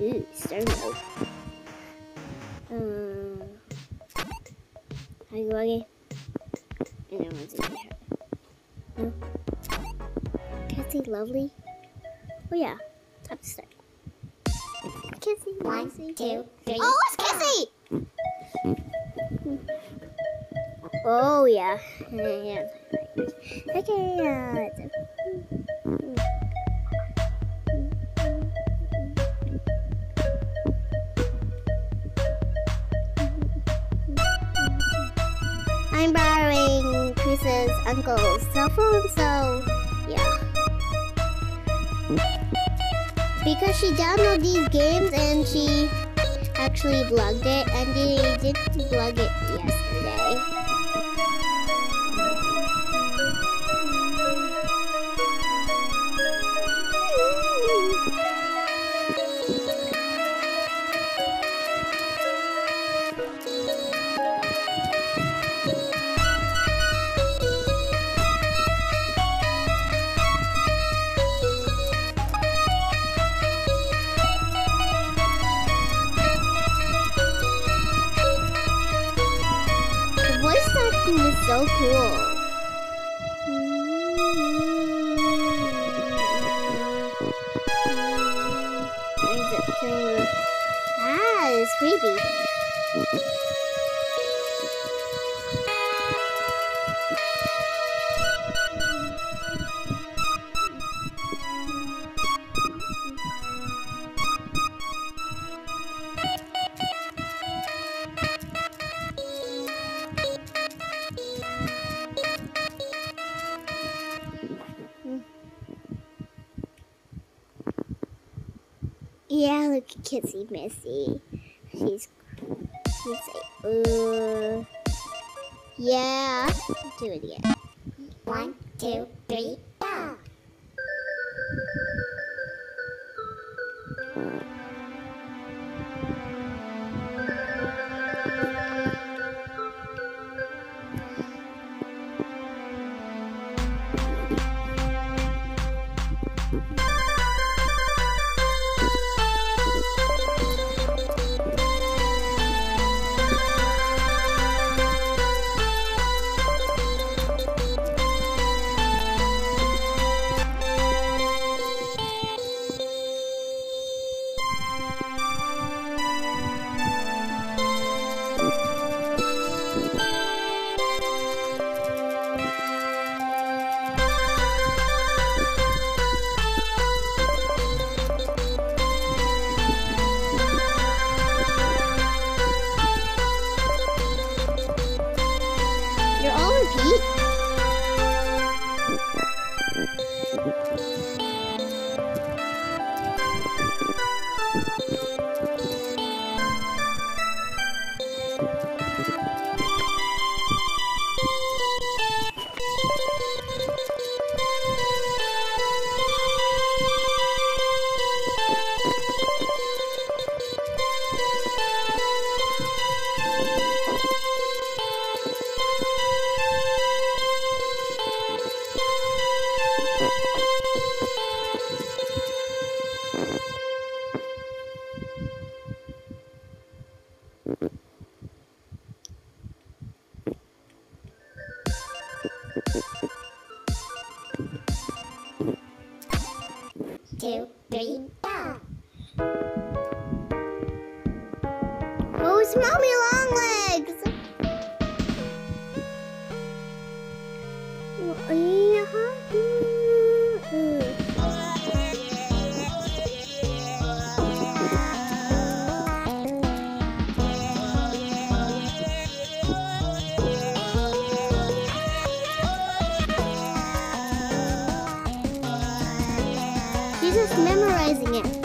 Ooh, star mode. Um, Huggy Wuggy. And then what's in here? No. Kissy Lovely. Oh yeah, top start. Kissy, One, Kissy. two, three. Oh, it's Kissy! Oh yeah. yeah. Okay, uh, Uncle's cell phone, so yeah. Because she downloaded these games and she actually vlogged it, and they didn't vlog it so cool. Ah, it's creepy. At Kissy Missy. She's she's like, uh, yeah. Do it again. One, two, three, Thank. Just memorizing it.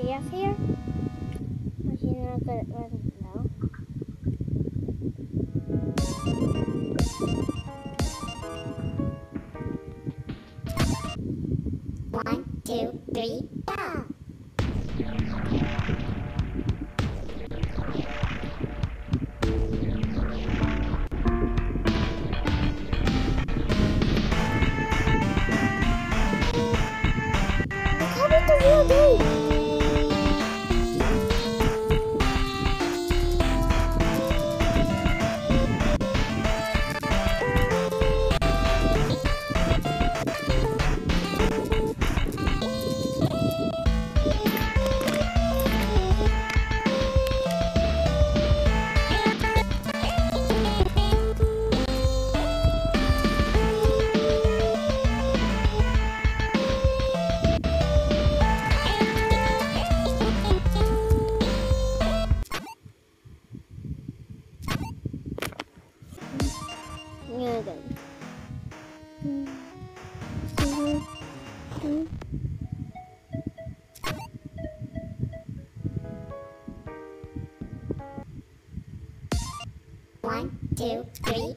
she here. here. She's not good at running. One, two, three.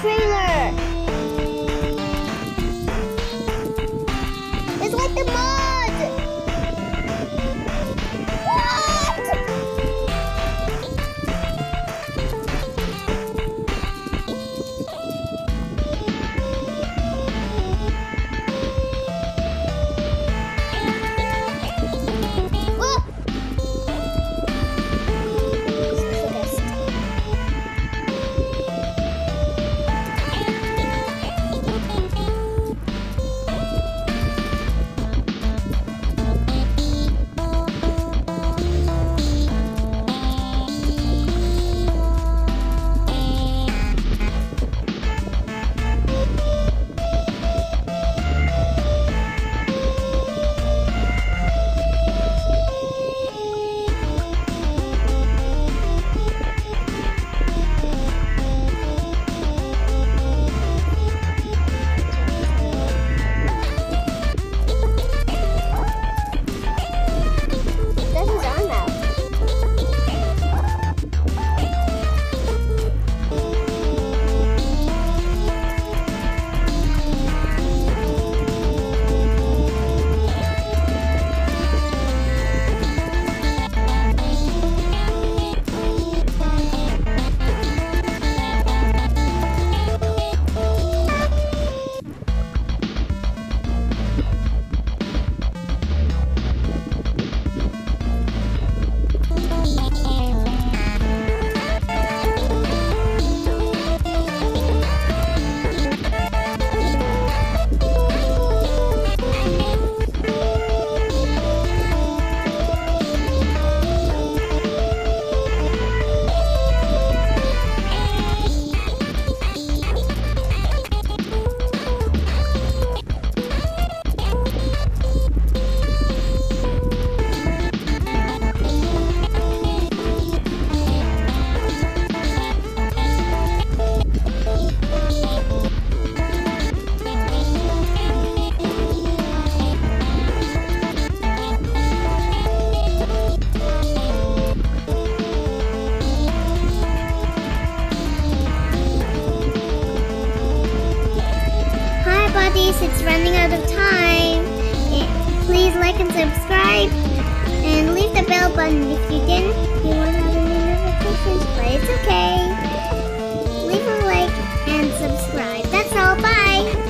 trailer. it's running out of time. Please like and subscribe. And leave the bell button if you didn't. You want to have notifications, but it's okay. Leave a like and subscribe. That's all. Bye.